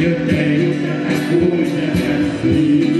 Eu tenho a cuja assim